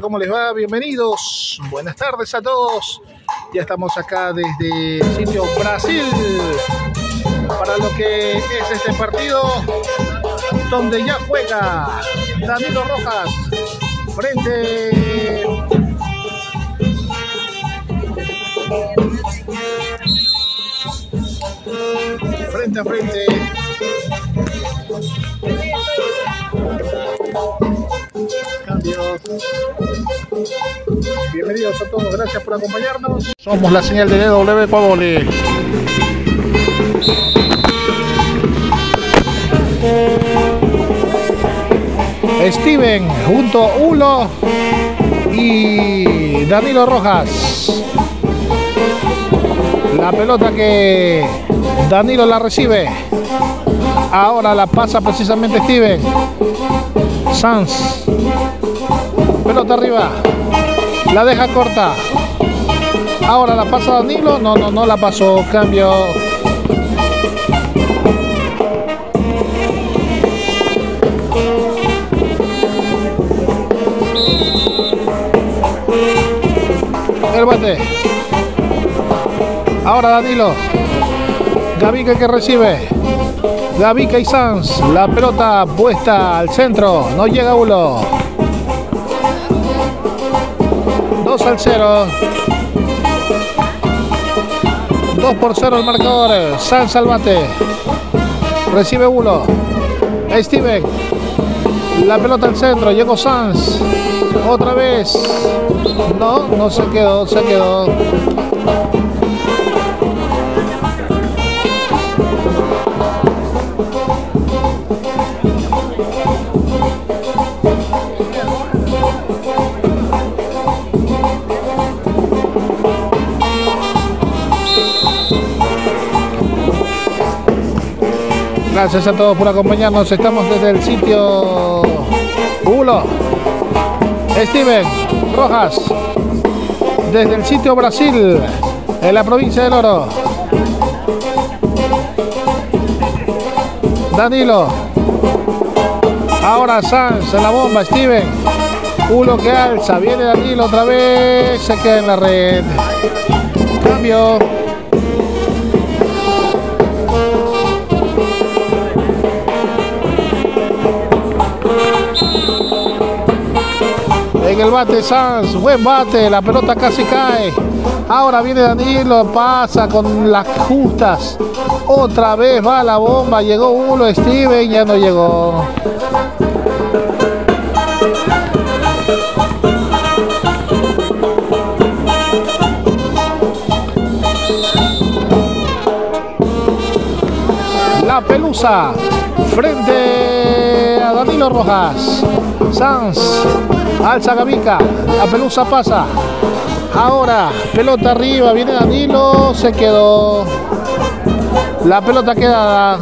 ¿Cómo les va? Bienvenidos. Buenas tardes a todos. Ya estamos acá desde el sitio Brasil para lo que es este partido donde ya juega Danilo Rojas frente frente a frente Bienvenidos a todos, gracias por acompañarnos. Somos la señal de DW Ecuador. Steven junto a Ulo y Danilo Rojas. La pelota que Danilo la recibe. Ahora la pasa precisamente Steven. Sanz. Pelota arriba. La deja corta. Ahora la pasa Danilo. No, no, no la pasó. Cambio. El bate. Ahora Danilo. Gavica que recibe. Gavica y Sanz. La pelota puesta al centro. No llega uno. 2 al 0. 2 por 0 el marcador. Sanz al bate. Recibe uno. Steven. La pelota al centro. Llegó Sanz. Otra vez. No, no se quedó, se quedó. Gracias a todos por acompañarnos. Estamos desde el sitio Ulo. Steven Rojas. Desde el sitio Brasil. En la provincia del Oro. Danilo. Ahora Sanz en la bomba. Steven. Ulo que alza. Viene Danilo otra vez. Se queda en la red. Cambio. En el bate Sanz, buen bate, la pelota casi cae. Ahora viene Danilo, pasa con las justas. Otra vez va la bomba, llegó uno, Steven, ya no llegó. La pelusa frente a Danilo Rojas. Sanz alza Gavica, la pelusa pasa. Ahora, pelota arriba, viene Danilo, se quedó. La pelota queda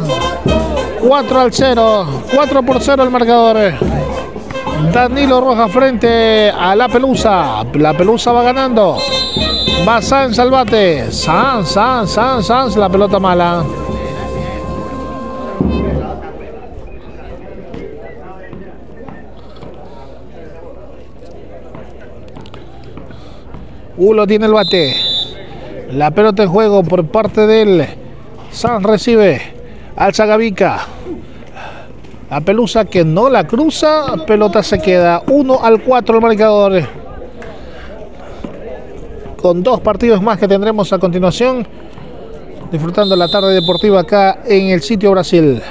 4 al 0, 4 por 0 el marcador. Danilo Rojas frente a la pelusa. La pelusa va ganando. Va Sanz al bate. Sanz, Sanz, Sanz, Sanz, la pelota mala. Ulo tiene el bate. La pelota en juego por parte del Sanz recibe. Alza Gavica. La pelusa que no la cruza. Pelota se queda 1 al 4 el marcador. Con dos partidos más que tendremos a continuación. Disfrutando la tarde deportiva acá en el sitio Brasil.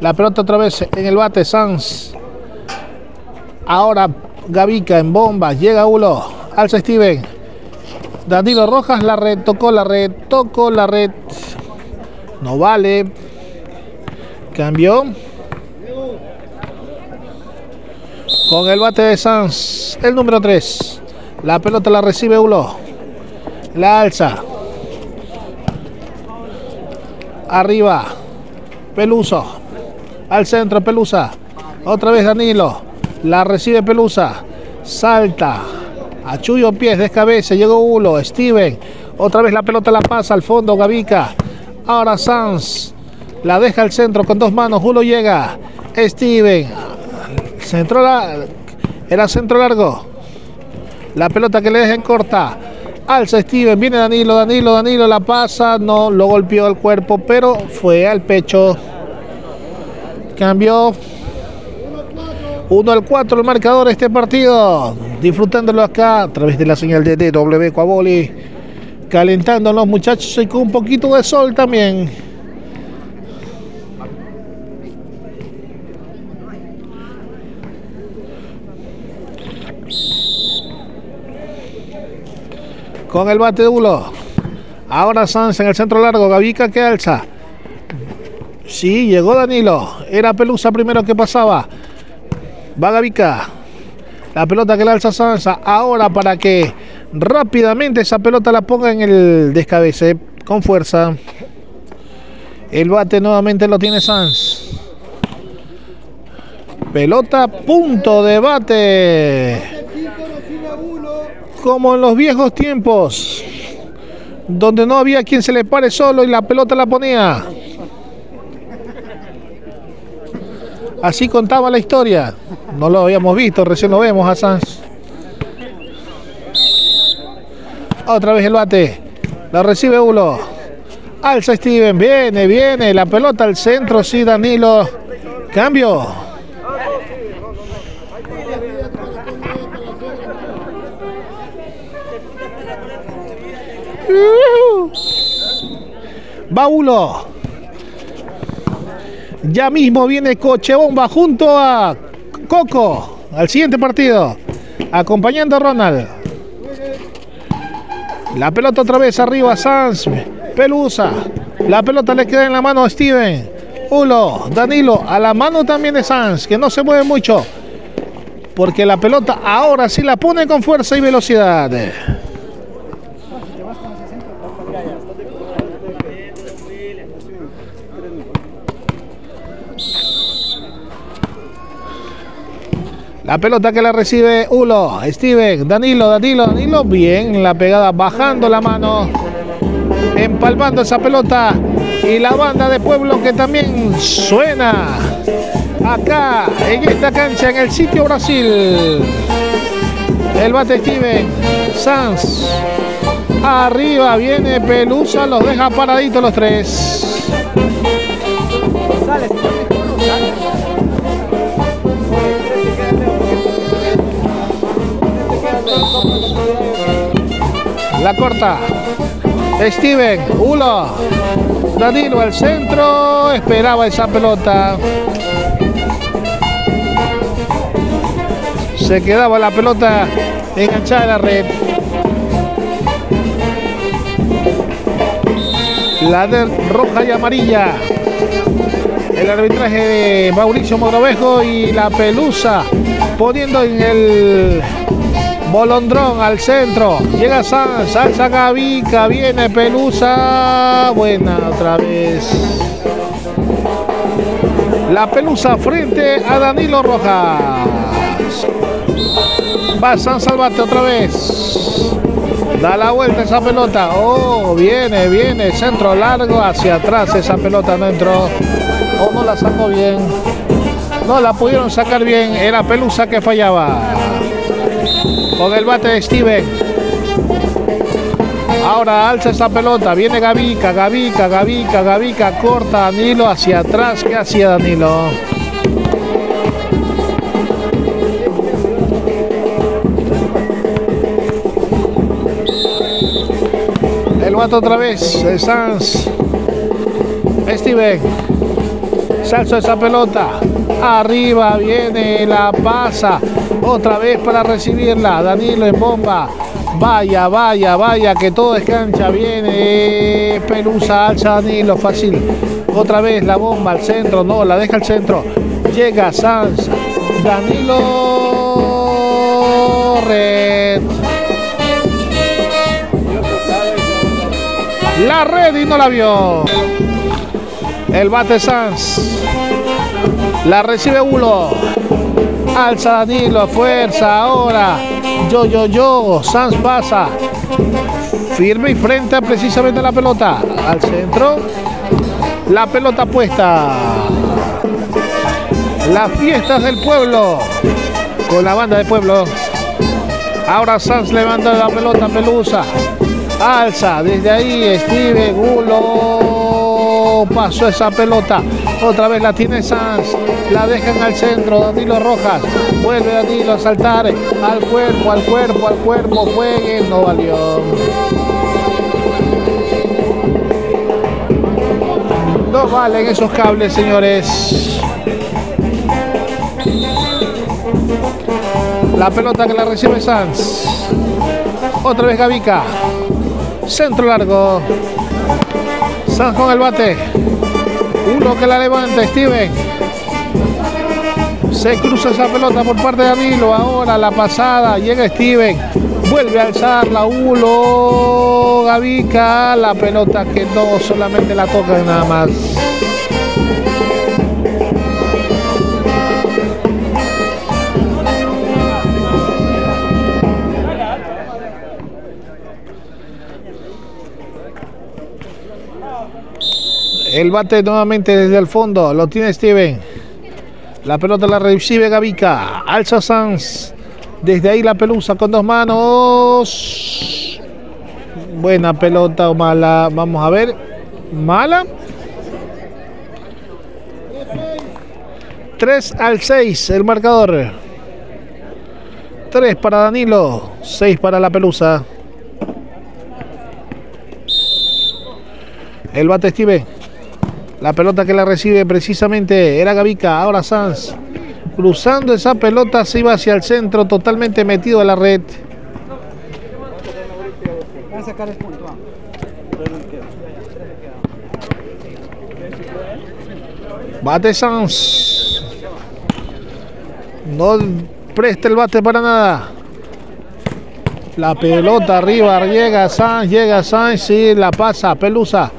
La pelota otra vez en el bate. Sanz. Ahora Gavica en bomba. Llega Ulo. Alza Steven. Danilo Rojas la red, tocó la red, tocó la red. No vale. Cambió. Con el bate de Sanz, el número 3. La pelota la recibe Ulo. La alza. Arriba. Peluso. Al centro, Pelusa. Otra vez Danilo. La recibe Pelusa. Salta. A Chuyo Pies, descabeza, llegó Ulo, Steven, otra vez la pelota la pasa al fondo, Gavica, ahora Sanz, la deja al centro con dos manos, Ulo llega, Steven, centro la, Era centro largo. La pelota que le dejen corta. Alza Steven, viene Danilo, Danilo, Danilo la pasa, no lo golpeó al cuerpo, pero fue al pecho. Cambió 1 al 4 el marcador de este partido. Disfrutándolo acá a través de la señal de DW Coaboli. Calentando los muchachos y con un poquito de sol también. Con el bate de Ulo. Ahora Sanz en el centro largo. Gavica que alza. Sí, llegó Danilo. Era Pelusa primero que pasaba. Va Gavica. La pelota que le alza Sansa. Ahora para que rápidamente esa pelota la ponga en el descabece. Con fuerza. El bate nuevamente lo tiene Sanz. Pelota, punto de bate. Como en los viejos tiempos. Donde no había quien se le pare solo y la pelota la ponía. Así contaba la historia. No lo habíamos visto, recién lo vemos a Sanz. Otra vez el bate. La recibe Ulo. Alza Steven. Viene, viene. La pelota al centro. Sí, Danilo. Cambio. Va Ulo. Ya mismo viene Coche Bomba junto a Coco al siguiente partido. Acompañando a Ronald. La pelota otra vez arriba, Sanz. Pelusa. La pelota le queda en la mano a Steven. Ulo, Danilo, a la mano también de Sanz, que no se mueve mucho. Porque la pelota ahora sí la pone con fuerza y velocidad. La pelota que la recibe Ulo, Steven, Danilo, Danilo, Danilo. Bien, la pegada bajando la mano. Empalmando esa pelota. Y la banda de pueblo que también suena acá en esta cancha en el sitio Brasil. El bate Steven, Sanz. Arriba viene Pelusa, los deja paraditos los tres. La corta. Steven, Ulo. Danilo al centro. Esperaba esa pelota. Se quedaba la pelota enganchada en la red. La de roja y amarilla. El arbitraje de Mauricio Mogrovejo y la pelusa poniendo en el Bolondrón al centro. Llega Sanz, salsa Gavica, viene Pelusa. Buena otra vez. La Pelusa frente a Danilo Rojas. Va Sanz al bate otra vez. Da la vuelta esa pelota. Oh, viene, viene. Centro largo hacia atrás. Esa pelota no entró. Oh, no la sacó bien. No la pudieron sacar bien. Era Pelusa que fallaba con el bate de Steven. Ahora alza esa pelota, viene Gavica, Gavica, Gavica, Gavica, corta Danilo hacia atrás. ¿Qué hacía Danilo? El bate otra vez, de Sanz. Steven. Salso esa pelota. Arriba viene la pasa. Otra vez para recibirla. Danilo en bomba. Vaya, vaya, vaya, que todo es cancha. Viene Pelusa, alza Danilo, fácil. Otra vez la bomba al centro. No, la deja al centro. Llega Sanz. Danilo. Red. La red y no la vio. El bate Sanz. La recibe Ulo. Alza Danilo, fuerza ahora. Yo, yo, yo. Sanz pasa. Firme y frente precisamente a la pelota. Al centro. La pelota puesta. Las fiestas del pueblo. con la banda de pueblo. Ahora Sanz levanta la pelota, Pelusa. Alza, desde ahí Steve Gulo. Pasó esa pelota. Otra vez la tiene Sanz. La dejan al centro. Danilo Rojas. Vuelve Danilo a saltar. Al cuerpo, al cuerpo, al cuerpo. Jueguen. No valió. No valen esos cables, señores. La pelota que la recibe Sanz. Otra vez Gavica. Centro largo. Sanz con el bate. Uno que la levanta, Steven. Se cruza esa pelota por parte de Danilo. Ahora la pasada. Llega Steven. Vuelve a alzar la Ulo. Gavica. La pelota que no solamente la toca nada más. El bate nuevamente desde el fondo. Lo tiene Steven. La pelota la recibe Gavica. Alza Sanz. Desde ahí la pelusa con dos manos. Buena pelota o mala. Vamos a ver. Mala. 3 al 6 el marcador. 3 para Danilo. 6 para la pelusa. El bate Steven. La pelota que la recibe precisamente era Gavica. Ahora Sanz. Cruzando esa pelota se iba hacia el centro, totalmente metido a la red. Bate Sanz. No presta el bate para nada. La pelota arriba, llega Sanz, llega Sanz, sí, la pasa, Pelusa.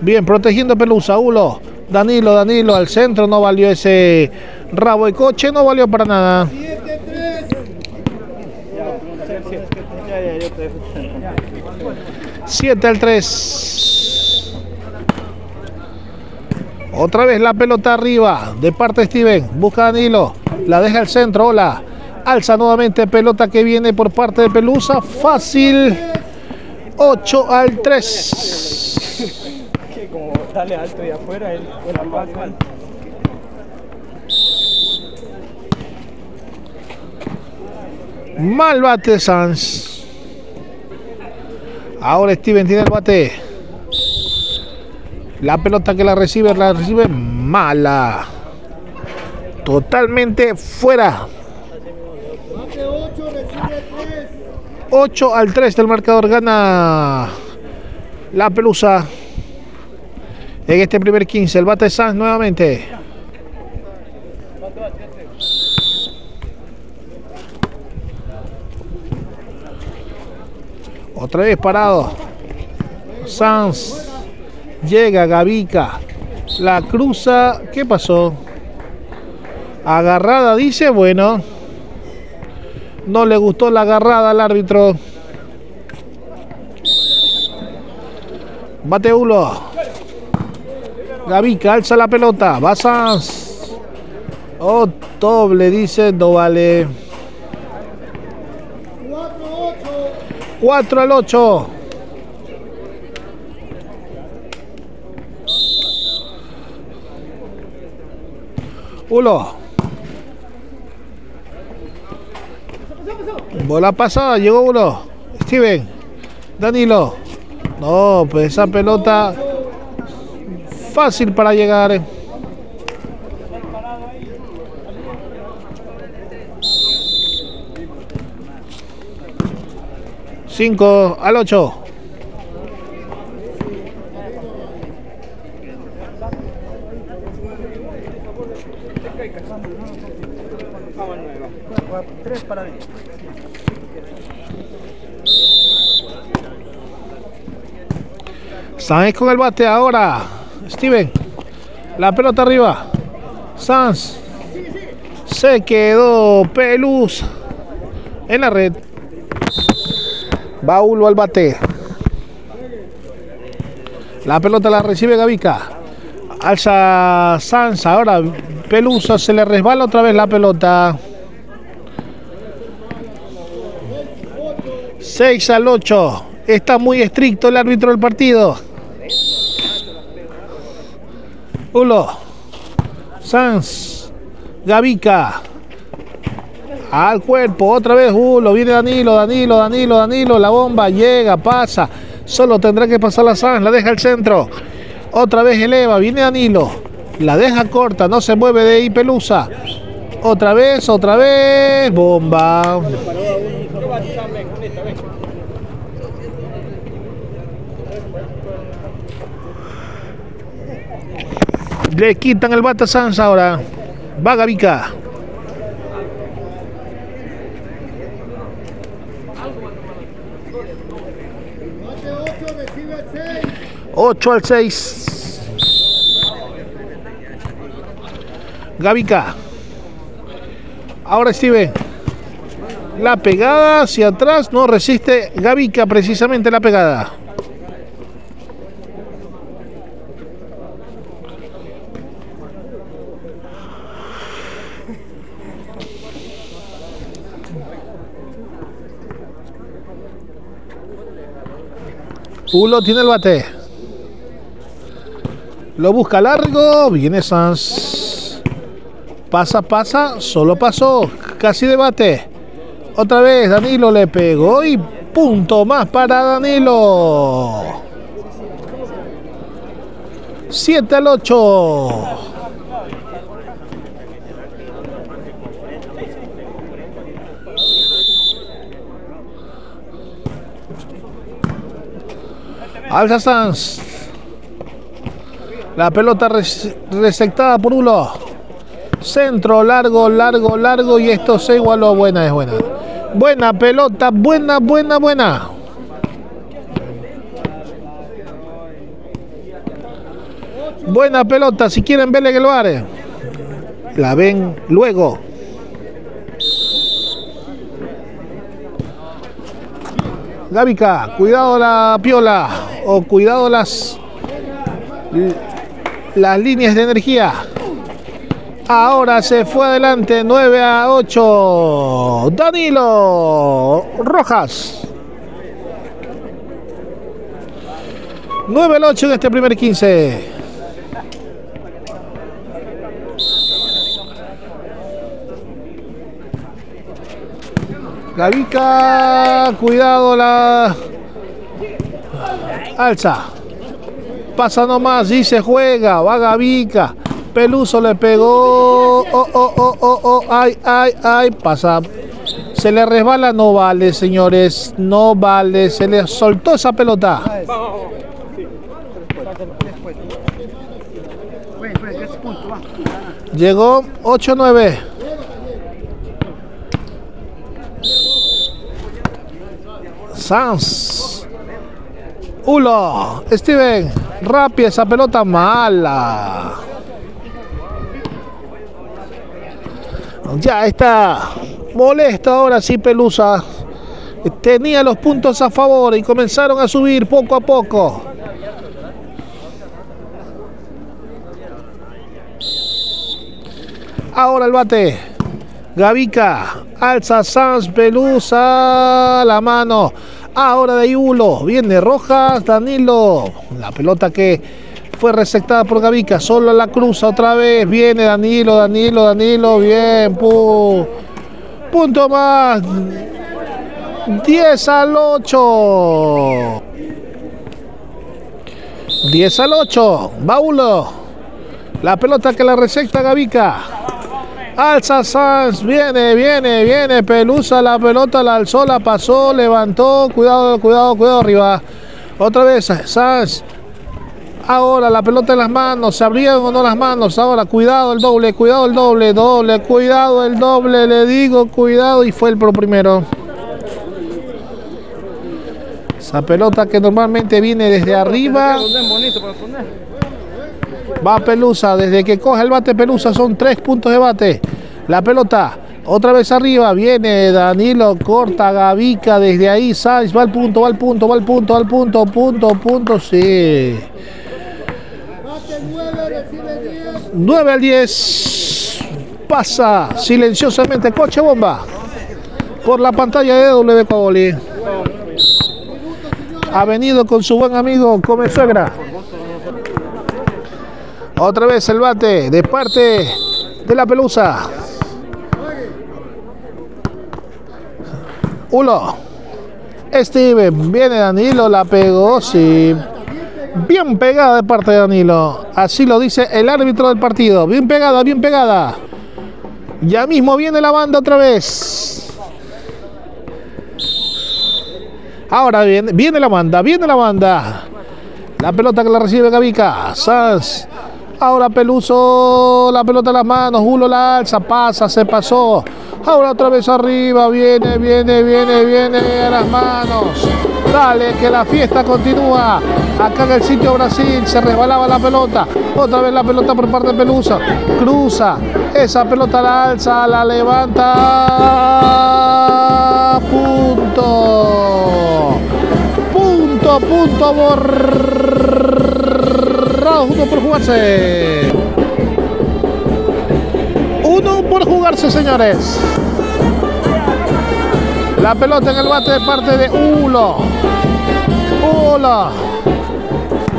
Bien, protegiendo Pelusa, Ulo. Danilo, Danilo al centro, no valió ese rabo de coche, no valió para nada. 7 al 3. Otra vez la pelota arriba de parte de Steven. Busca a Danilo. La deja al centro. Hola. Alza nuevamente pelota que viene por parte de Pelusa. Fácil. 8 al 3. Como dale alto y afuera, él la pasa. Mal bate Sanz. Ahora Steven tiene el bate. La pelota que la recibe, la recibe mala. Totalmente fuera. 8 al 3 del marcador gana la pelusa. En este primer 15, el bate Sanz nuevamente. Otra vez parado. Sanz. Llega Gavica. La cruza. ¿Qué pasó? Agarrada, dice. Bueno. No le gustó la agarrada al árbitro. Bate uno. Gavica alza la pelota. Va Sanz. Oh, doble, dice. No vale. 4 al 8. Ulo. Bola pasada, llegó uno. Steven. Danilo. No, pues esa pelota fácil para llegar. 5 al 8. Tres para mí. Sanz con el bate ahora. Steven. La pelota arriba. Sanz. Se quedó Pelus en la red. Baulo al bate. La pelota la recibe Gavica. Alza Sanz. Ahora Pelusa se le resbala otra vez la pelota. 6 al 8. Está muy estricto el árbitro del partido. Ulo. Sanz. Gavica. Al cuerpo, otra vez Ulo. Viene Danilo, Danilo, Danilo, Danilo. La bomba llega, pasa. Solo tendrá que pasar la Sanz. La deja al centro. Otra vez eleva. Viene Danilo. La deja corta. No se mueve de ahí Pelusa. Otra vez, otra vez. Bomba. Le quitan el bata Sanz ahora. Va Gavica. Ocho al 6. Gavica. Ahora Steven. La pegada hacia atrás no resiste Gavica precisamente la pegada. Ulo tiene el bate. Lo busca largo. Viene Sanz. Pasa, pasa. Solo pasó. Casi debate. Otra vez Danilo le pegó y punto más para Danilo. 7 al 8. Alza Sanz. La pelota resectada por Ulo. Centro, largo, largo, largo. Y esto se igualó. Buena, es buena. Buena pelota, buena, buena, buena. Buena pelota. Si quieren verle que lo haré. La ven luego. Gavica, cuidado la piola o cuidado las las líneas de energía. Ahora se fue adelante 9 a 8. Danilo Rojas. 9 al 8 en este primer 15. Gavica, cuidado la alza. Pasa nomás y se juega. Va Gavica. Peluso le pegó. Oh, oh, oh, oh, oh. Ay, ay, ay. Pasa. Se le resbala. No vale, señores. No vale. Se le soltó esa pelota. Llegó 8-9. Sanz. Ulo. Steven. Rápida esa pelota mala. Ya está molesto ahora sí Pelusa. Tenía los puntos a favor y comenzaron a subir poco a poco. Ahora el bate. Gavica. Alza Sanz Pelusa. La mano. Ahora de Ulo. Viene Rojas. Danilo. La pelota que fue receptada por Gavica. Solo la cruza otra vez. Viene Danilo, Danilo, Danilo. Bien. Punto más. 10 al 8. 10 al 8. Baulo. La pelota que la receta Gavica. Alza Sanz, viene, viene, viene, Pelusa, la pelota la alzó, la pasó, levantó, cuidado, cuidado, cuidado arriba. Otra vez, Sanz. Ahora la pelota en las manos, se abrían o no las manos. Ahora, cuidado el doble, cuidado el doble, doble, cuidado el doble, le digo, cuidado. Y fue el pro primero. Esa pelota que normalmente viene desde arriba. Va Pelusa, desde que coge el bate Pelusa son tres puntos de bate. La pelota otra vez arriba, viene Danilo, corta Gavica desde ahí, Sáenz va al punto, va al punto, va al punto, va al punto, punto, punto, sí. 9 al 10. Pasa silenciosamente Coche Bomba por la pantalla de W Paoli. ha venido con su buen amigo Come Suegra. Otra vez el bate de parte de la pelusa. Ulo. Steven, viene Danilo, la pegó, sí. Bien pegada de parte de Danilo. Así lo dice el árbitro del partido. Bien pegada, bien pegada. Ya mismo viene la banda otra vez. Ahora viene, viene la banda, viene la banda. La pelota que la recibe Gavica. Sanz. Ahora Peluso, la pelota en las manos. Ulo la alza, pasa, se pasó. Ahora otra vez arriba. Viene, viene, viene, viene a las manos. Dale, que la fiesta continúa. Acá en el sitio Brasil se resbalaba la pelota. Otra vez la pelota por parte de Pelusa. Cruza. Esa pelota la alza, la levanta. Punto. Punto, punto. Uno por jugarse. Uno por jugarse, señores. La pelota en el bate de parte de Ulo. Ulo.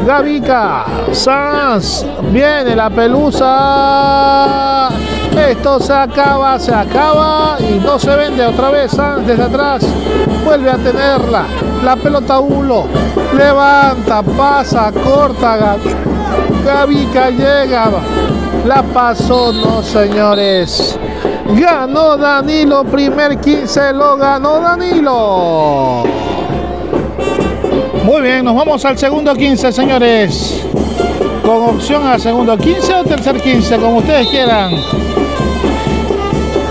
Gavica. Sanz. Viene la pelusa. Esto se acaba, se acaba y no se vende otra vez. Sanz desde atrás. Vuelve a tenerla. La pelota Ulo. Levanta, pasa, corta. Gavica llega. La pasó, no señores. Ganó Danilo, primer 15 lo ganó Danilo. Muy bien, nos vamos al segundo 15, señores. Con opción a segundo 15 o tercer 15, como ustedes quieran.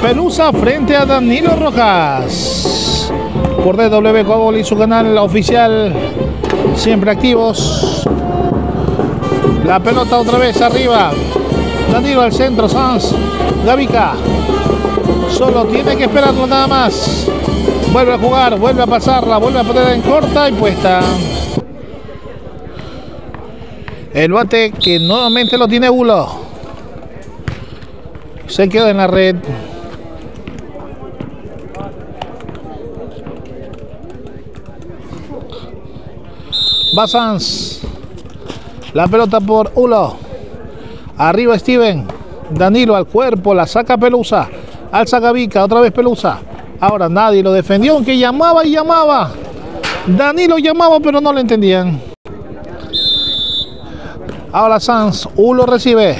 Pelusa frente a Danilo Rojas. Por DW Cobol y su canal oficial, siempre activos. La pelota otra vez arriba. Danilo al centro, Sanz. Gavica. Solo tiene que esperarlo nada más. Vuelve a jugar, vuelve a pasarla, vuelve a poner en corta y puesta. El bate que nuevamente lo tiene Bulo. Se quedó en la red. Va Sanz. La pelota por Ulo. Arriba Steven. Danilo al cuerpo, la saca Pelusa. Alza Gavica, otra vez Pelusa. Ahora nadie lo defendió, aunque llamaba y llamaba. Danilo llamaba, pero no lo entendían. Ahora Sanz, Ulo recibe.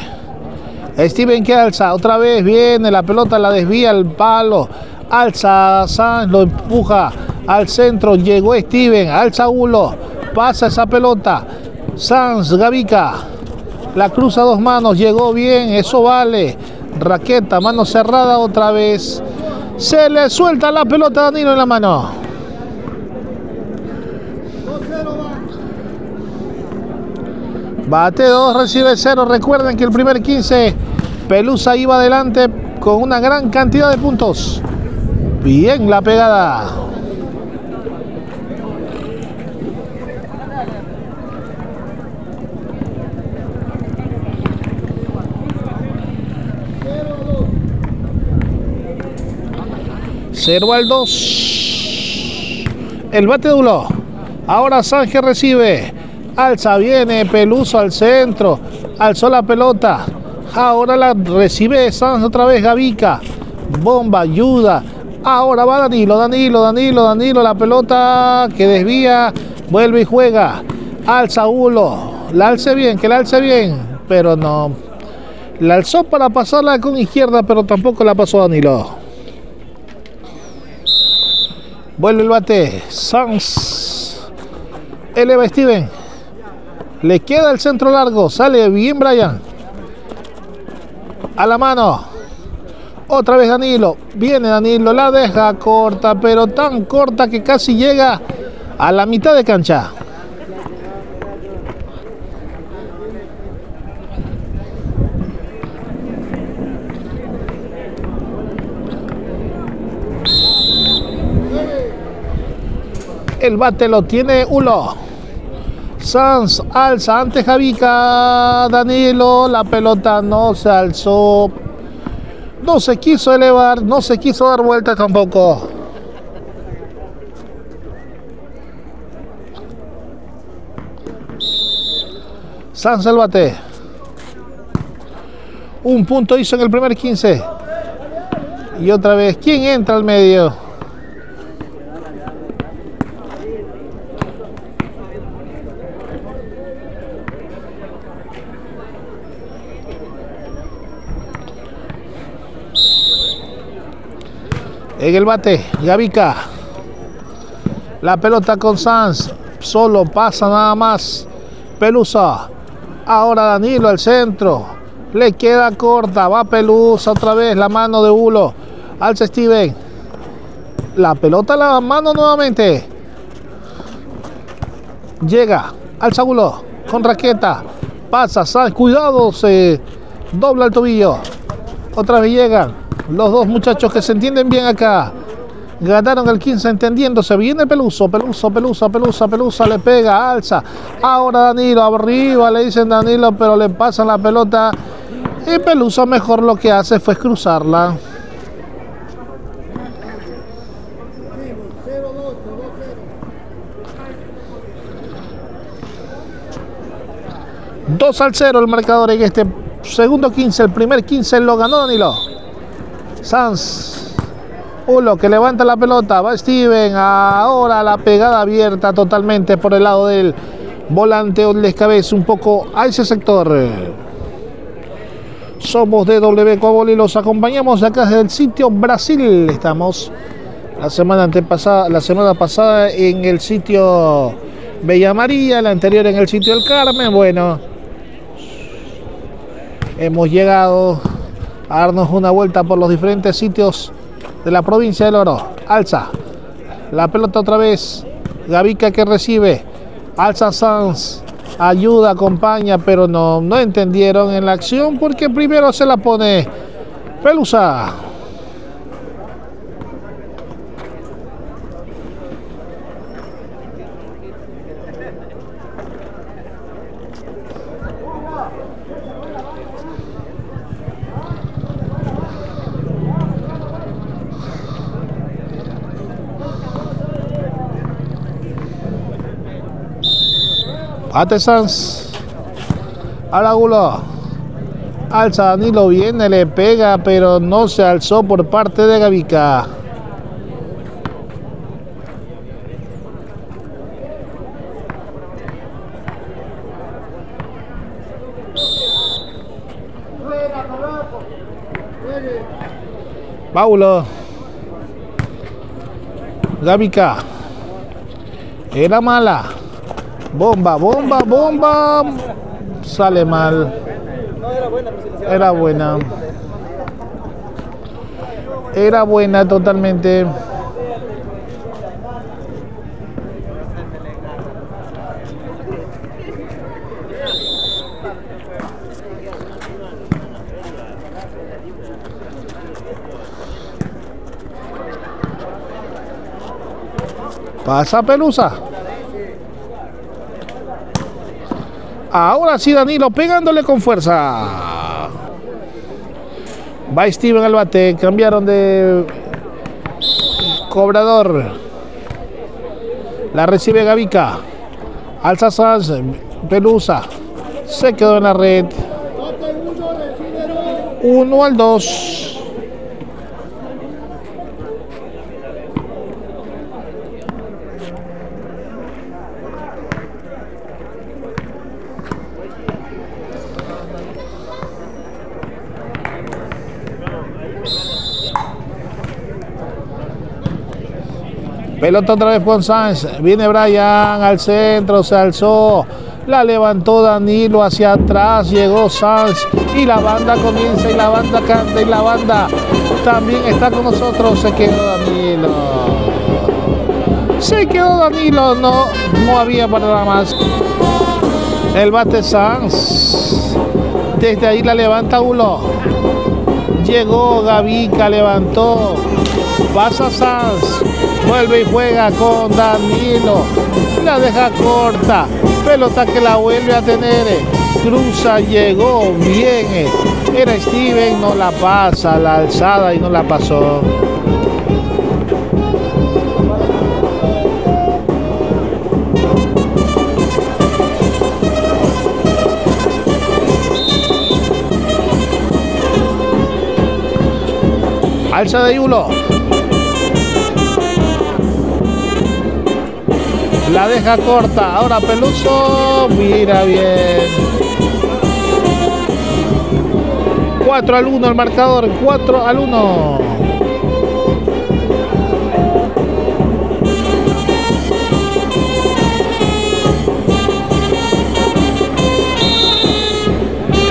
Steven que alza, otra vez viene, la pelota la desvía al palo. Alza Sanz, lo empuja al centro. Llegó Steven, alza Ulo. Pasa esa pelota. Sanz, Gavica. La cruza a dos manos, llegó bien, eso vale. Raqueta, mano cerrada otra vez. Se le suelta la pelota a Danilo en la mano. Bate 2, recibe 0. Recuerden que el primer 15, Pelusa iba adelante con una gran cantidad de puntos. Bien la pegada. Cero al 2. El bate duro. Ahora Sánchez recibe. Alza, viene Peluso al centro. Alzó la pelota. Ahora la recibe Sanz otra vez Gavica. Bomba, ayuda. Ahora va Danilo, Danilo, Danilo, Danilo. La pelota que desvía. Vuelve y juega. Alza Ulo. La alce bien, que la alce bien. Pero no. La alzó para pasarla con izquierda, pero tampoco la pasó Danilo. Vuelve el bate. Sanz. Eleva Steven. Le queda el centro largo. Sale bien Brian. A la mano. Otra vez Danilo. Viene Danilo. La deja corta, pero tan corta que casi llega a la mitad de cancha. El bate lo tiene Ulo. Sanz alza ante Javica. Danilo, la pelota no se alzó. No se quiso elevar, no se quiso dar vuelta tampoco. San Salvate. Un punto hizo en el primer 15. Y otra vez, ¿quién entra al medio? En el bate, Gavica. La pelota con Sanz. Solo pasa nada más. Pelusa. Ahora Danilo al centro. Le queda corta. Va Pelusa otra vez. La mano de Hulo. Alza Steven. La pelota a la mano nuevamente. Llega. Alza Hulo. Con raqueta. Pasa. Sanz. Cuidado. Se dobla el tobillo. Otra vez llegan. Los dos muchachos que se entienden bien acá. Ganaron el 15 entendiéndose. Viene Peluso, Peluso, Pelusa, Pelusa, Pelusa. Le pega, alza. Ahora Danilo, arriba le dicen Danilo, pero le pasan la pelota. Y Peluso mejor lo que hace fue cruzarla. Dos al 0 el marcador en este segundo 15. El primer 15 lo ganó Danilo. Sanz. Ulo que levanta la pelota. Va Steven. Ahora la pegada abierta totalmente por el lado del volante o descabeza un poco a ese sector. Somos de W y los acompañamos acá desde el sitio Brasil. Estamos la semana la semana pasada en el sitio Bella María, la anterior en el sitio El Carmen. Bueno, hemos llegado a darnos una vuelta por los diferentes sitios de la provincia del Oro. Alza. La pelota otra vez. Gavica que recibe. Alza Sanz. Ayuda, acompaña, pero no, no entendieron en la acción porque primero se la pone Pelusa. Ate Sanz. Alagulo. Alza Danilo viene, le pega, pero no se alzó por parte de Gavica. Paulo. Gavica. Era mala. Bomba, bomba, bomba. Sale mal. Era buena. Era buena totalmente. Pasa Pelusa. Ahora sí Danilo pegándole con fuerza. Va Steven al bate. Cambiaron de cobrador. La recibe Gavica. Alza Sanz. Pelusa. Se quedó en la red. Uno al dos. Pelota otra vez con Sánchez. Viene Brian al centro, se alzó. La levantó Danilo hacia atrás, llegó Sanz y la banda comienza y la banda canta y la banda también está con nosotros. Se quedó Danilo. Se quedó Danilo, no, no había para nada más. El bate Sanz. Desde ahí la levanta Ulo. Llegó Gavica, levantó. Pasa Sanz. Vuelve y juega con Danilo. La deja corta. Pelota que la vuelve a tener. Cruza, llegó, viene. Era Steven, no la pasa. La alzada y no la pasó. Alza de Yulo. La deja corta. Ahora Peluso. Mira bien. 4 al 1 el marcador. 4 al 1.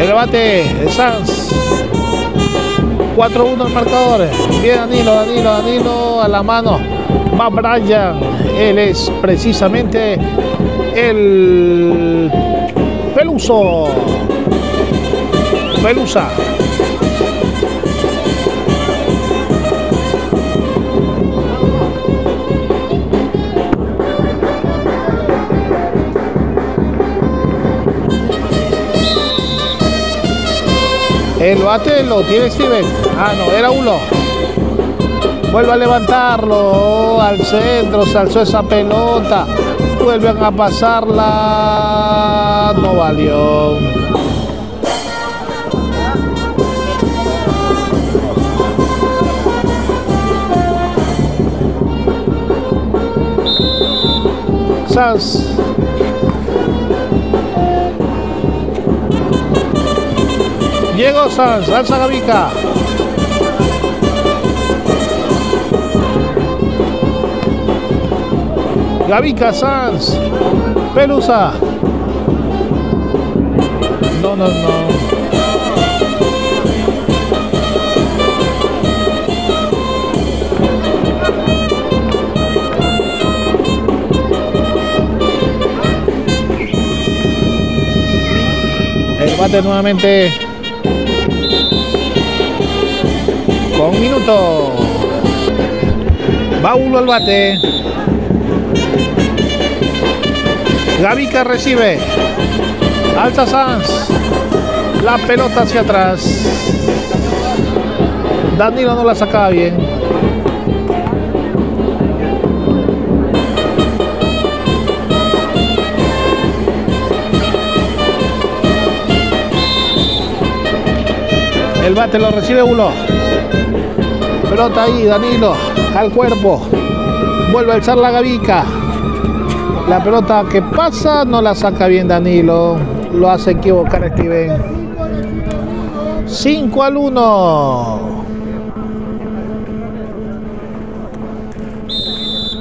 El bate de Sanz. 4-1 el marcador. Bien Danilo, Danilo, Danilo a la mano. Va Brian. Él es precisamente el Peluso. Pelusa. El bate lo tiene Steven. Ah, no, era uno. Vuelve a levantarlo al centro, se alzó esa pelota. Vuelven a pasarla. No valió. Sanz Diego Sanz, alza Gavica. Gavica Sanz. Pelusa. No, no, no. Bate nuevamente con minuto. Va uno al bate. Gavica recibe. Alza Sanz. La pelota hacia atrás. Danilo no la sacaba bien. El bate lo recibe uno. Pelota ahí, Danilo, al cuerpo. Vuelve a alzar la gavica. La pelota que pasa no la saca bien Danilo. Lo hace equivocar Steven. 5 al 1.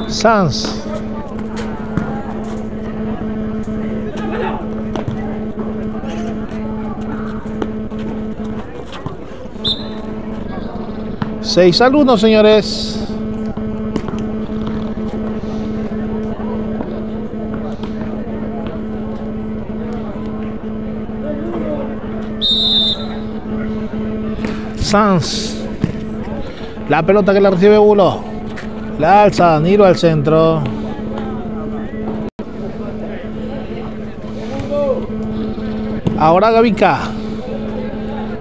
Sanz. Seis al uno, señores. La pelota que la recibe uno. La alza Danilo al centro. Ahora Gavica.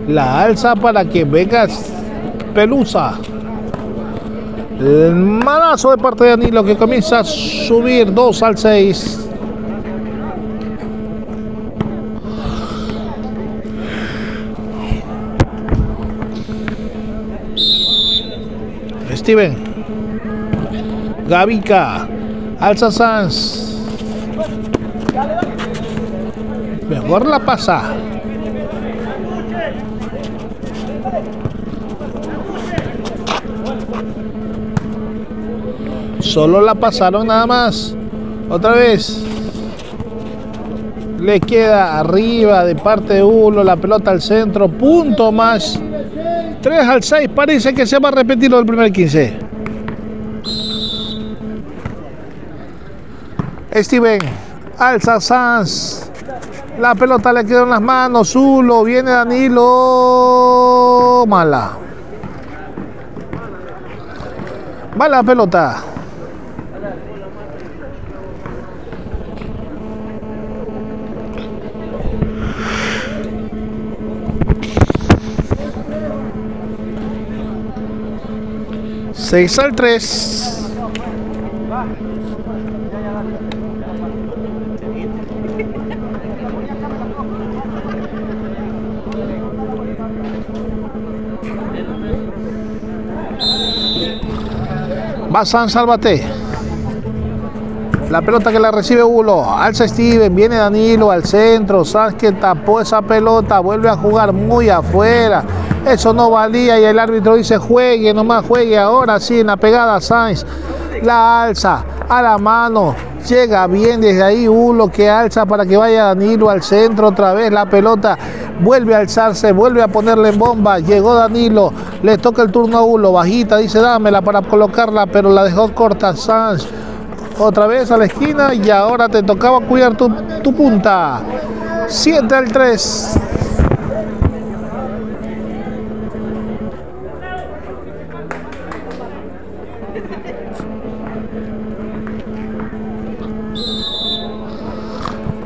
La alza para que vengas Pelusa. El manazo de parte de Danilo que comienza a subir 2 al 6. Steven. Gavica. Alza Sanz. Mejor la pasa. Solo la pasaron nada más. Otra vez. Le queda arriba de parte de uno la pelota al centro. Punto más. 3 al 6. Parece que se va a repetir lo del primer 15. Steven. Alza Sanz. La pelota le quedó en las manos. Zulo. Viene Danilo. Mala. Mala pelota. Seis al tres. Va San Salvate. La pelota que la recibe Ulo. Alza Steven. Viene Danilo al centro. Que tapó esa pelota. Vuelve a jugar muy afuera. Eso no valía y el árbitro dice juegue, nomás juegue ahora sí en la pegada Sainz. La alza a la mano. Llega bien desde ahí Ulo que alza para que vaya Danilo al centro otra vez. La pelota vuelve a alzarse, vuelve a ponerle en bomba. Llegó Danilo, le toca el turno a Ulo. Bajita, dice dámela para colocarla, pero la dejó corta Sanz. Otra vez a la esquina y ahora te tocaba cuidar tu, punta. 7 al 3.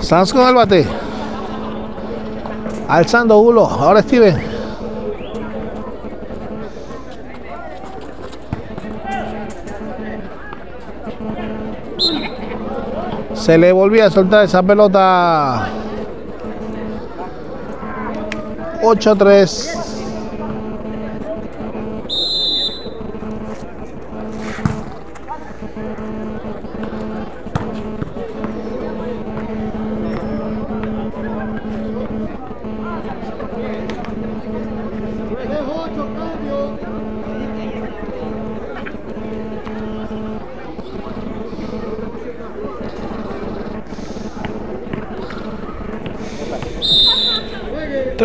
Sanz con el bate. Alzando Ulo. Ahora Steven. Se le volvía a soltar esa pelota. 8-3.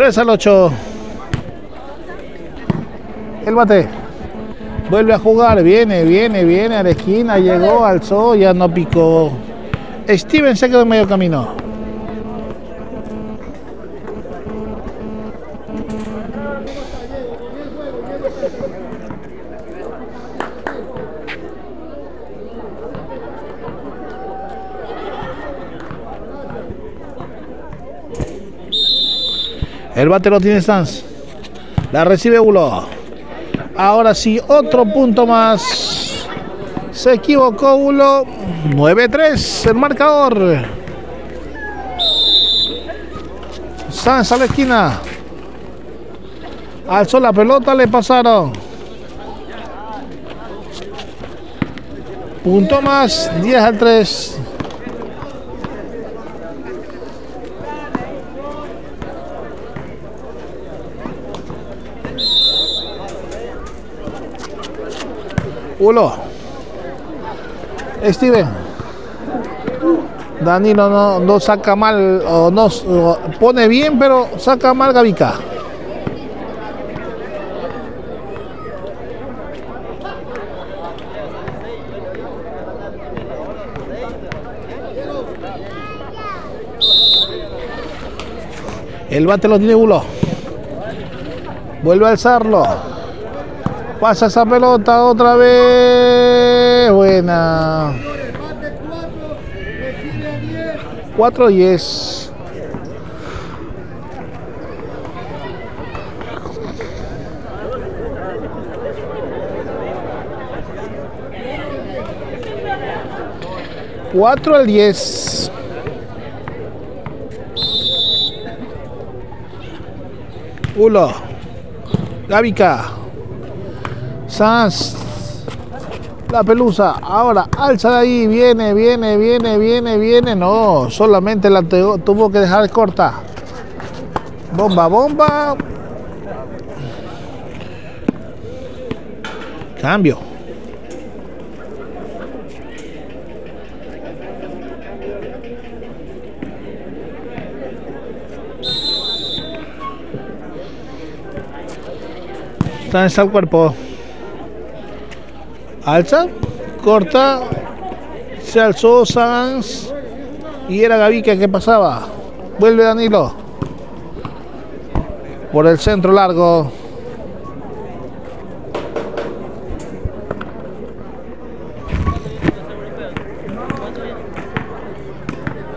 Al 8. El bate. Vuelve a jugar. Viene, viene, viene a la esquina. Llegó, alzó, ya no picó. Steven se quedó en medio camino. El bate lo tiene Sanz. La recibe Ulo. Ahora sí, otro punto más. Se equivocó Ulo. 9-3 el marcador. Sanz a la esquina. Alzó la pelota, le pasaron. Punto más, 10 al 3. Ulo. Steven. Danilo no, no saca mal, o no pone bien, pero saca mal Gavica. El bate lo tiene. Vuelve a alzarlo. Pasa esa pelota otra vez. Buena. 4 10. Cuatro al diez. Ulo. Gavica. Sanz. La pelusa. Ahora, alza de ahí. Viene, viene, viene, viene, viene. No, solamente la tuvo que dejar corta. Bomba, bomba. Cambio. Está en el cuerpo alza, corta, se alzó Sanz y era Gavica que pasaba. Vuelve Danilo. Por el centro largo.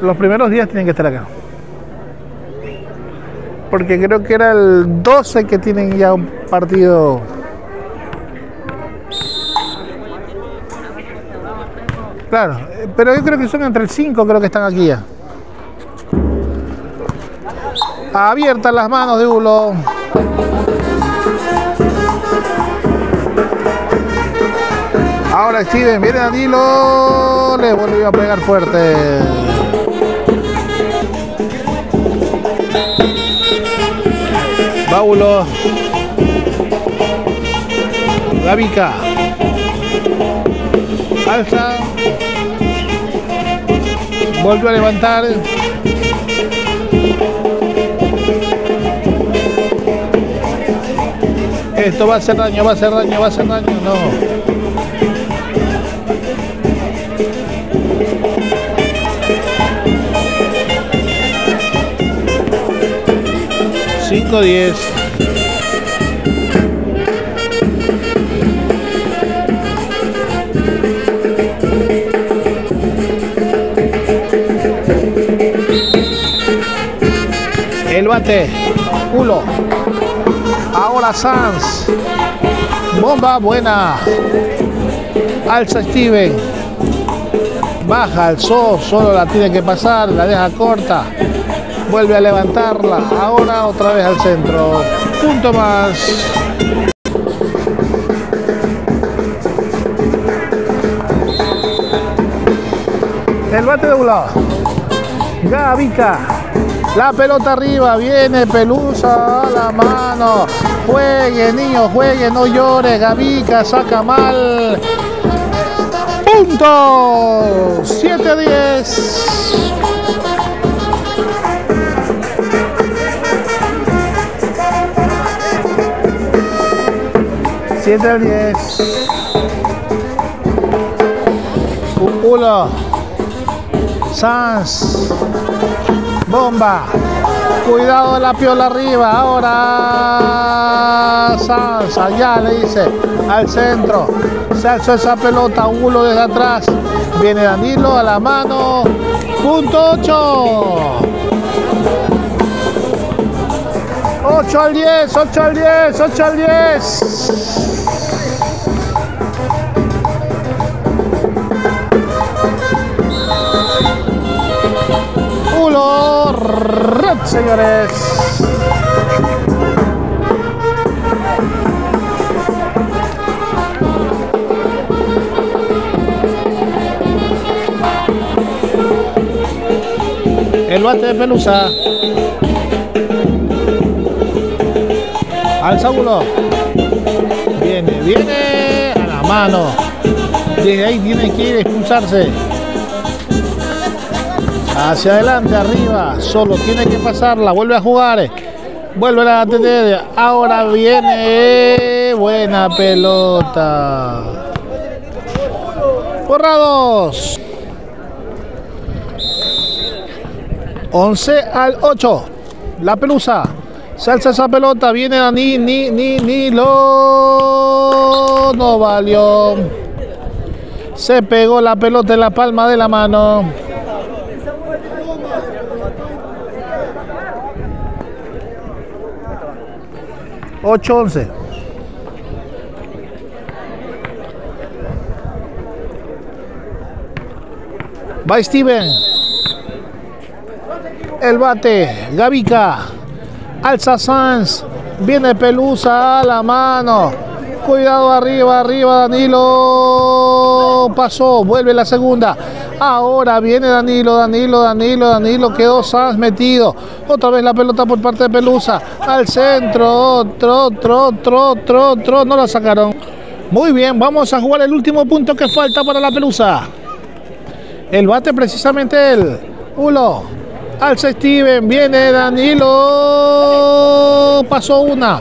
Los primeros días tienen que estar acá. Porque creo que era el 12 que tienen ya un partido Claro, pero yo creo que son entre el 5, creo que están aquí. Abiertas las manos de Ulo. Ahora Steven, viene Danilo. Le volvió a pegar fuerte. Baulo. Gavica. Alza. Vuelve a levantar. Esto va a hacer daño, va a hacer daño, va a hacer daño. No. Cinco diez. Bate. Culo. Ahora Sanz. Bomba buena. Alza Steven. Baja, alzó, solo la tiene que pasar, la deja corta. Vuelve a levantarla. Ahora otra vez al centro. Punto más. El bate de un lado. Gavica. La pelota arriba, viene Pelusa a la mano. Juegue, niño, juegue, no llore. Gavica saca mal. Punto. 7-10. Siete al diez. Uno. Sans. Bomba. Cuidado la piola arriba. Ahora Sans. Allá le dice. Al centro. Se esa pelota. Uno desde atrás. Viene Danilo a la mano. Punto 8. 8 al 10. 8 al 10. 8 al 10. Señores. El bate de Pelusa. Alza uno. Viene, viene a la mano. Desde ahí tiene que ir expulsarse. Hacia adelante, arriba. Solo tiene que pasarla. Vuelve a jugar. Vuelve a la TT. Ahora viene. Buena pelota. Borrados. 11 al 8. La pelusa. Se esa pelota. Viene a ni, ni, ni, ni. Lo. No valió. Se pegó la pelota en la palma de la mano. Ocho once. Va Steven. El bate. Gavica. Alza Sanz. Viene Pelusa a la mano. Cuidado arriba, arriba Danilo. Pasó. Vuelve la segunda. Ahora viene Danilo, Danilo, Danilo, Danilo. Quedó Sanz metido. Otra vez la pelota por parte de Pelusa. Al centro. Otro, otro, otro, otro, otro. No la sacaron. Muy bien, vamos a jugar el último punto que falta para la Pelusa. El bate precisamente él. Ulo. Alza Steven. Viene Danilo. Pasó una.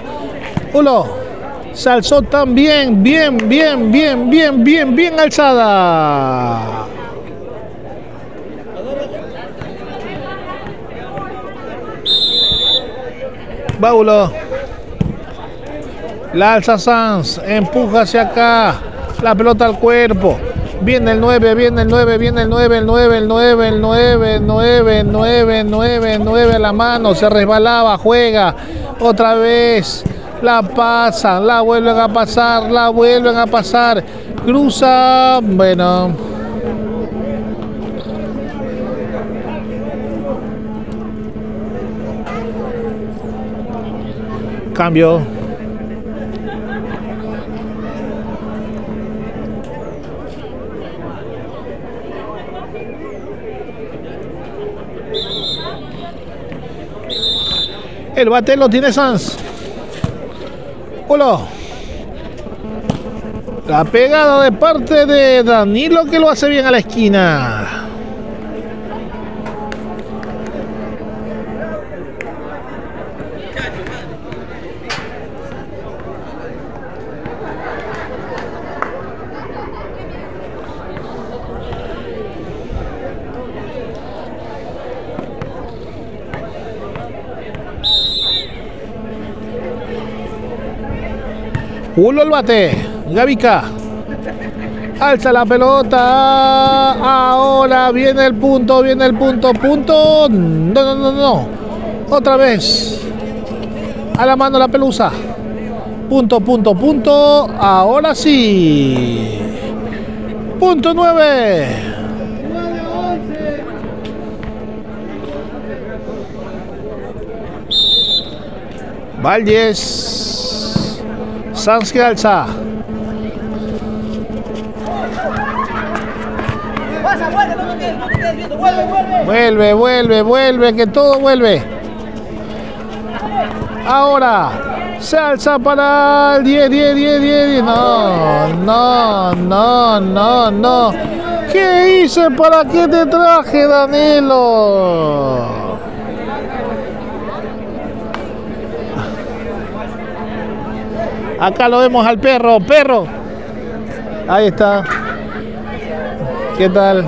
Ulo. Se alzó también. Bien, bien, bien, bien, bien, bien alzada. Baulo. La alza Sanz. Empuja hacia acá. La pelota al cuerpo. Viene el 9, viene el 9, viene el 9, el 9, el 9, el 9, el 9, el 9, el 9, el 9 a la mano, se resbalaba, juega otra vez, la pasan, la vuelven a pasar, la vuelven a pasar, cruza, bueno. Cambio. El bate lo tiene Sanz. La pegada de parte de Danilo que lo hace bien a la esquina. Ulo el bate. Gavica. Alza la pelota. Ahora viene el punto, viene el punto, punto. No, no, no, no. Otra vez. A la mano la pelusa. Punto, punto, punto. Ahora sí. Punto 9. Valles. Que alza. Vuelve, vuelve, vuelve, que todo vuelve. Ahora se alza para el 10, 10, 10, 10, 10. No, no, no, no, no. ¿Qué hice? ¿Para qué te traje, Danilo? Acá lo vemos al perro, perro. Ahí está. ¿Qué tal?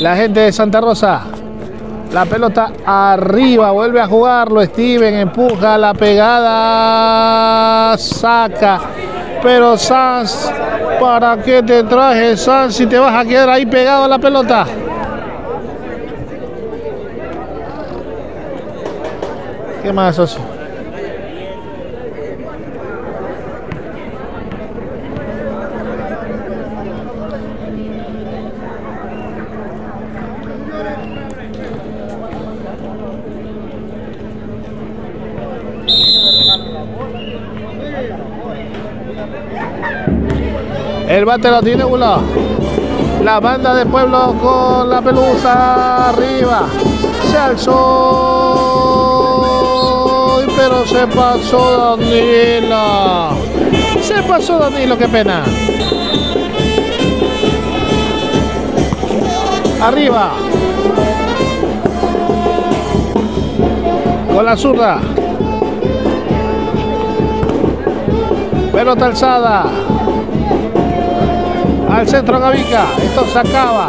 La gente de Santa Rosa. La pelota arriba, vuelve a jugarlo. Steven empuja la pegada. Saca. Pero Sanz, ¿para qué te traje Sanz si te vas a quedar ahí pegado a la pelota? ¿Qué más, socio? El bate lo tiene uno. La banda de pueblo con la pelusa arriba. Se alzó. Pero se pasó Danilo. Se pasó Danilo, qué pena. Arriba. Con la zurda. Pelota alzada al centro Gavica. Esto se acaba.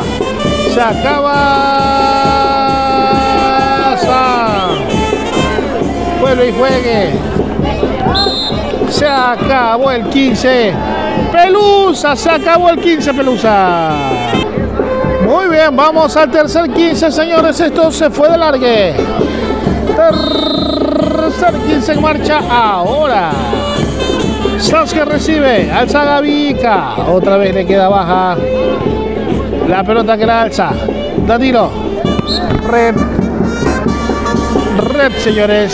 Se acaba. Vuelve y juegue. Se acabó el 15. Pelusa, se acabó el 15, Pelusa. Muy bien, vamos al tercer 15, señores. Esto se fue de largue. Tercer 15 en marcha ahora. Sanz que recibe, alza Gavica, otra vez le queda baja. La pelota que la alza. Danilo. Red. Red, señores.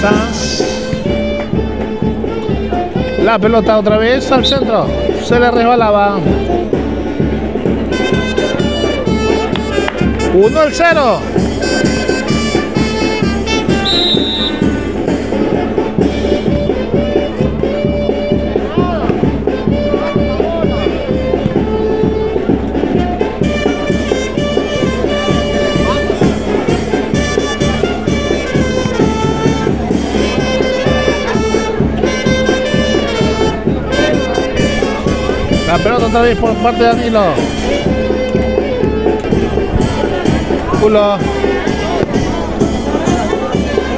Sanz. La pelota otra vez al centro. Se le resbalaba. 1 al 0. La pelota otra vez por parte de Danilo.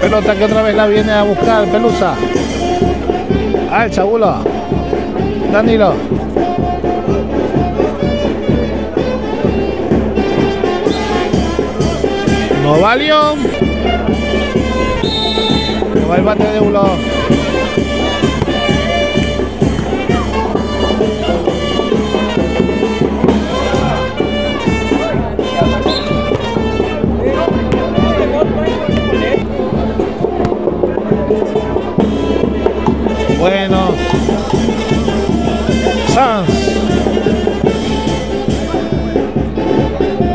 Pelota que otra vez la viene a buscar Pelusa. Alza, Bulo. Danilo. No valió. El bate de Bulo. bueno. Sanz.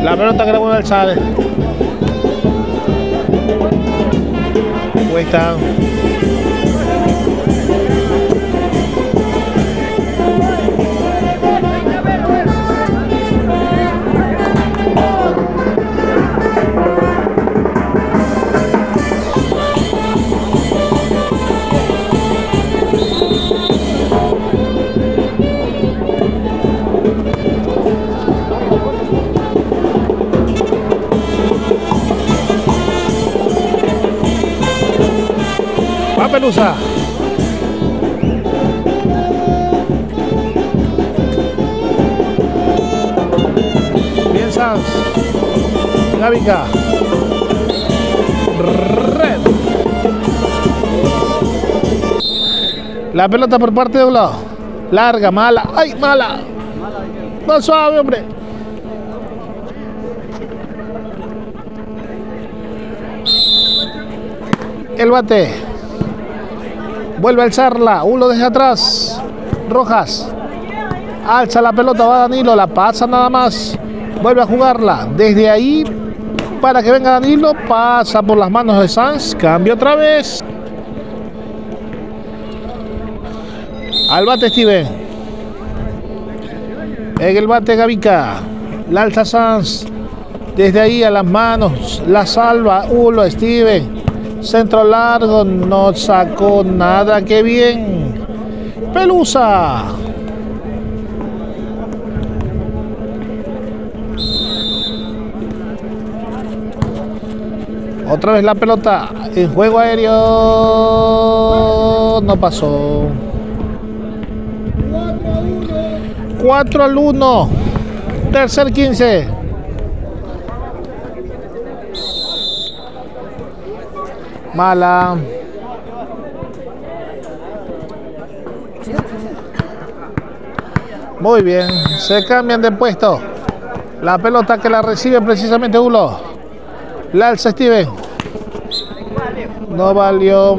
La pelota que le vuelve al sale. Cuesta. Pelusa. Bien Sanz. Gavica. Red. La pelota por parte de un lado. Larga, mala. ¡Ay, mala! Más suave, hombre. El bate. Vuelve a alzarla. Uno desde atrás. Rojas. Alza la pelota. Va Danilo. La pasa nada más. Vuelve a jugarla. Desde ahí. Para que venga Danilo. Pasa por las manos de Sanz. Cambia otra vez. Al bate Steven. En el bate Gavica. La alza Sanz. Desde ahí a las manos. La salva. Ulo Steven. Centro largo, no sacó nada, qué bien. Pelusa. Otra vez la pelota en juego aéreo. No pasó. 4 al 1. Tercer 15. Mala. Muy bien, se cambian de puesto. La pelota que la recibe precisamente Ulo. La alza Steven. No valió.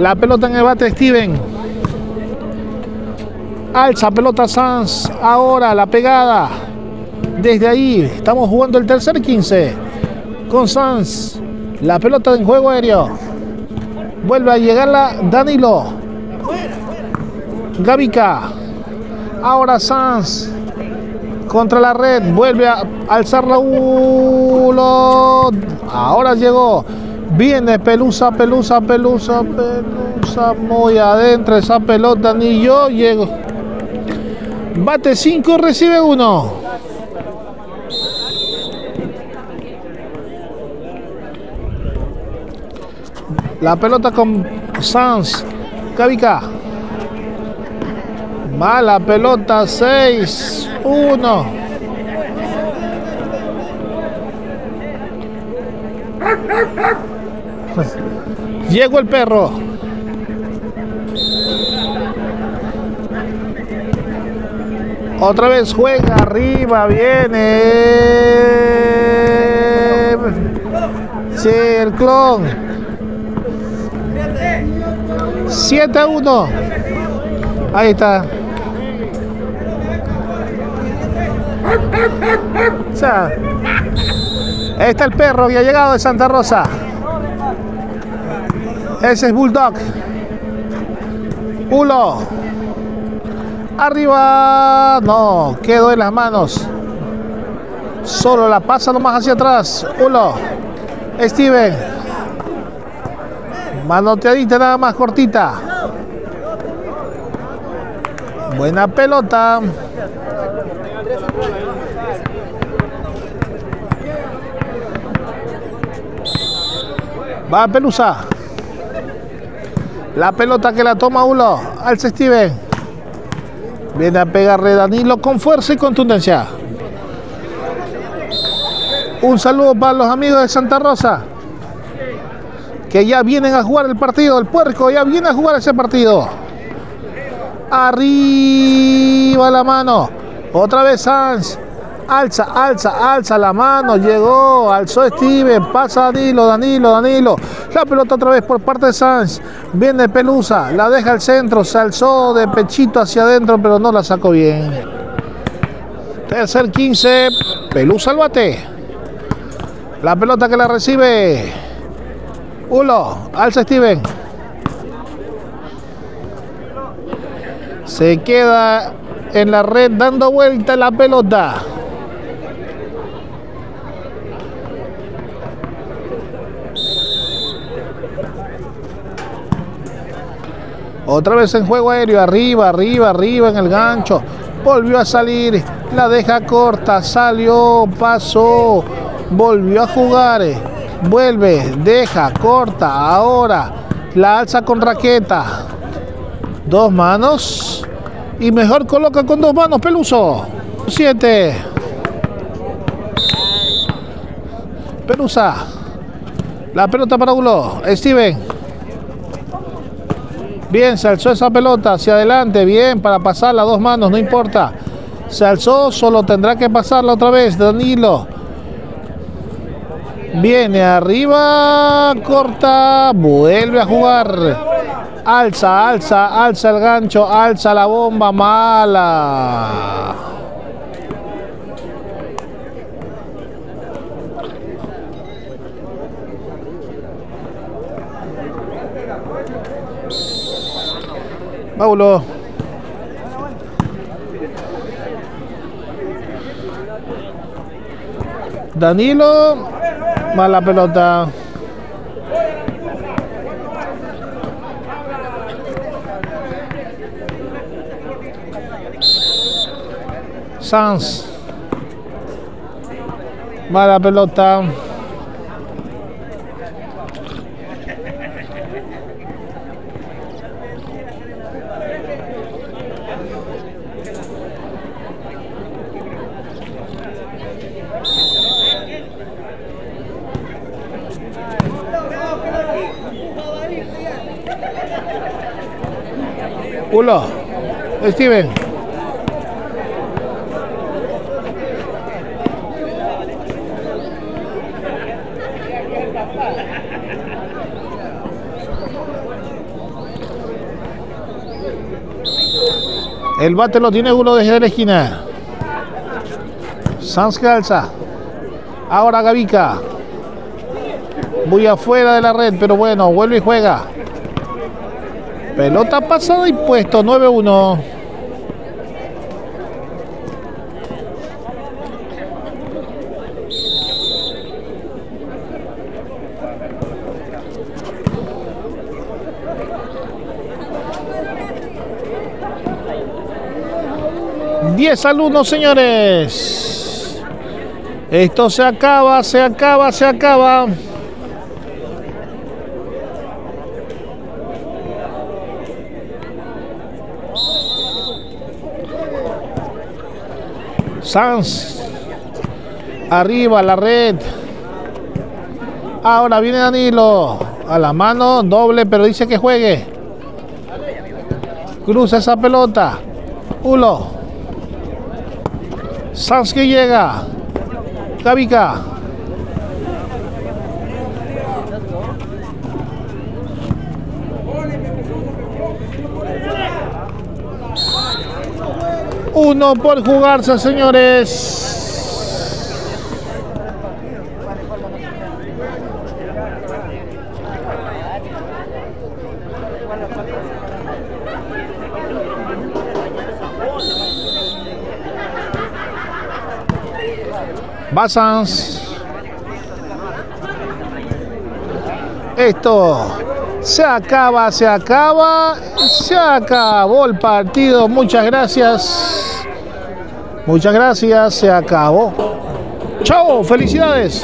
La pelota en el bate Steven. Alza pelota Sanz. Ahora la pegada. Desde ahí estamos jugando el tercer 15. Con Sanz. La pelota en juego aéreo. Vuelve a llegarla Danilo. Gavica. Ahora Sanz. Contra la red. Vuelve a alzarla uno. Ahora llegó. Viene Pelusa, Pelusa, Pelusa, Pelusa. Muy adentro esa pelota. Ni yo llego. Bate 5, recibe 1. La pelota con Sanz. Cavica. Mala pelota, 6, 1. Llegó el perro. Otra vez juega arriba, viene. Sí, el clon. 7 a 1. Ahí está. Ahí está el perro que ha llegado de Santa Rosa. Ese es Bulldog. Ulo. Arriba. No, quedó en las manos. Solo la pasa nomás hacia atrás. Ulo. Steven. Manoteadita nada más cortita. Buena pelota. Va Pelusa. La pelota que la toma Ulo. Alce Steven. Viene a pegarle Danilo con fuerza y contundencia. Un saludo para los amigos de Santa Rosa. Que ya vienen a jugar el partido. El puerco ya viene a jugar ese partido. Arriba la mano. Otra vez Sanz. Alza, alza, alza la mano. Llegó, alzó Steven. Pasa Danilo, Danilo, Danilo. La pelota otra vez por parte de Sanz. Viene Pelusa. La deja al centro. Se alzó de pechito hacia adentro, pero no la sacó bien. Tercer 15. Pelusa al bate. La pelota que la recibe. Ulo. Alza Steven. Se queda en la red dando vuelta la pelota. Otra vez en juego aéreo, arriba, arriba, arriba en el gancho. Volvió a salir, la deja corta, salió, pasó, volvió a jugar. Vuelve, deja, corta, ahora la alza con raqueta. Dos manos. Y mejor coloca con dos manos Peluso. Siete. Pelusa. La pelota para Ulo. Steven. Bien, se alzó esa pelota hacia adelante. Bien, para pasarla dos manos, no importa. Se alzó, solo tendrá que pasarla otra vez. Danilo. Viene arriba, corta, vuelve a jugar. Alza, alza, alza el gancho, alza la bomba mala. Paulo. Danilo, mala pelota. Sanz. Mala pelota. Ulo, Steven. El bate lo tiene uno desde la esquina. Sanz calza. Ahora Gavica. Muy afuera de la red, pero bueno, vuelve y juega. Pelota pasada y puesto 9-1. Diez alumnos, señores. Esto se acaba, se acaba, se acaba. Sanz. Arriba la red. Ahora viene Danilo. A la mano, doble, pero dice que juegue. Cruza esa pelota. Ulo. Que llega. Gavica. Uno por jugarse, señores. Basans. Esto se acaba, se acaba, se acabó el partido. Muchas gracias. Muchas gracias, se acabó. Chao, felicidades.